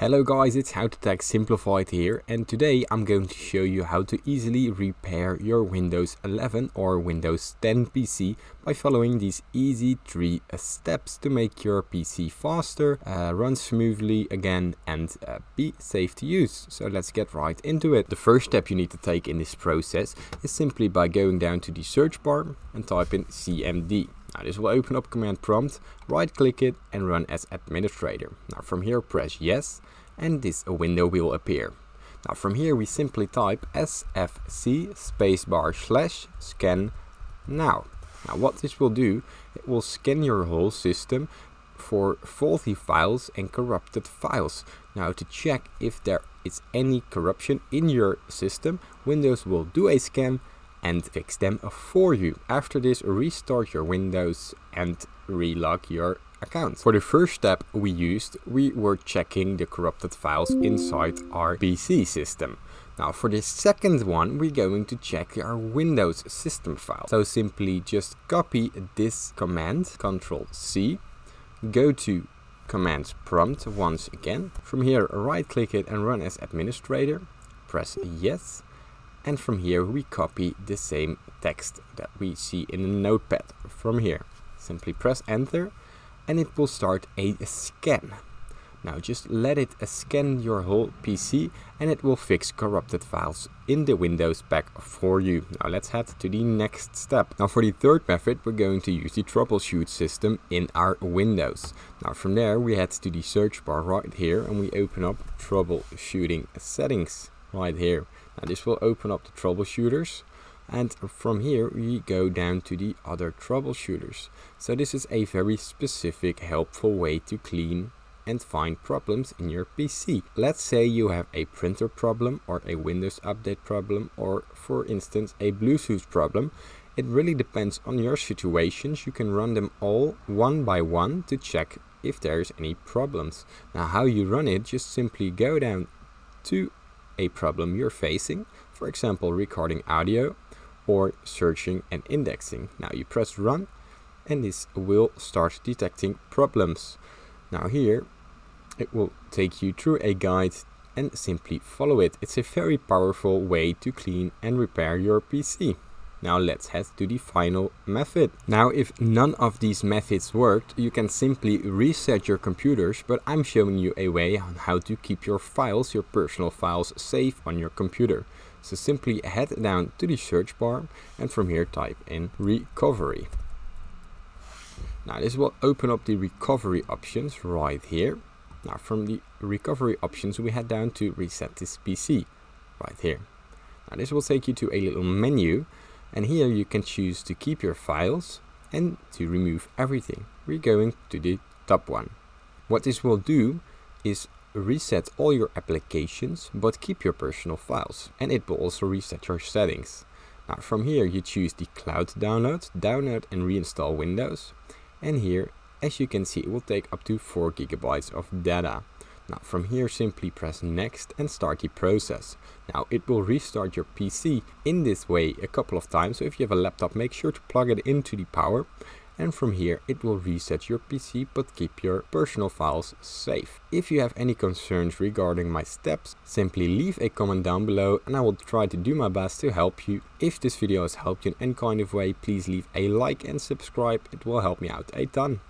Hello guys, it's How to Tech Simplified here and today I'm going to show you how to easily repair your Windows 11 or Windows 10 PC by following these easy three uh, steps to make your PC faster, uh, run smoothly again and uh, be safe to use. So let's get right into it. The first step you need to take in this process is simply by going down to the search bar and type in CMD. Now this will open up command prompt, right click it and run as administrator. Now from here press yes and this window will appear. Now from here we simply type sfc spacebar slash scan now. Now what this will do, it will scan your whole system for faulty files and corrupted files. Now to check if there is any corruption in your system, Windows will do a scan and fix them for you. After this, restart your Windows and relog your account. For the first step we used, we were checking the corrupted files inside our PC system. Now for the second one, we're going to check our Windows system file. So simply just copy this command, Control C, go to command prompt once again. From here, right click it and run as administrator, press yes, and from here we copy the same text that we see in the notepad from here simply press enter and it will start a scan now just let it scan your whole PC and it will fix corrupted files in the Windows back for you. Now let's head to the next step. Now for the third method we're going to use the troubleshoot system in our Windows. Now from there we head to the search bar right here and we open up troubleshooting settings right here. Now this will open up the troubleshooters and from here we go down to the other troubleshooters. So this is a very specific helpful way to clean and find problems in your PC. Let's say you have a printer problem or a Windows update problem or for instance a Bluetooth problem. It really depends on your situations. You can run them all one by one to check if there's any problems. Now how you run it, just simply go down to a problem you're facing, for example recording audio or searching and indexing. Now you press run and this will start detecting problems. Now here it will take you through a guide and simply follow it. It's a very powerful way to clean and repair your PC. Now let's head to the final method. Now if none of these methods worked, you can simply reset your computers, but I'm showing you a way on how to keep your files, your personal files, safe on your computer. So simply head down to the search bar and from here type in recovery. Now this will open up the recovery options right here. Now from the recovery options we head down to reset this PC right here. Now this will take you to a little menu and here you can choose to keep your files and to remove everything. We're going to the top one. What this will do is reset all your applications but keep your personal files and it will also reset your settings. Now from here you choose the cloud download, download and reinstall Windows and here as you can see it will take up to 4 gigabytes of data. Now from here simply press next and start the process. Now it will restart your PC in this way a couple of times so if you have a laptop make sure to plug it into the power and from here it will reset your PC but keep your personal files safe. If you have any concerns regarding my steps, simply leave a comment down below and I will try to do my best to help you. If this video has helped you in any kind of way, please leave a like and subscribe, it will help me out a ton.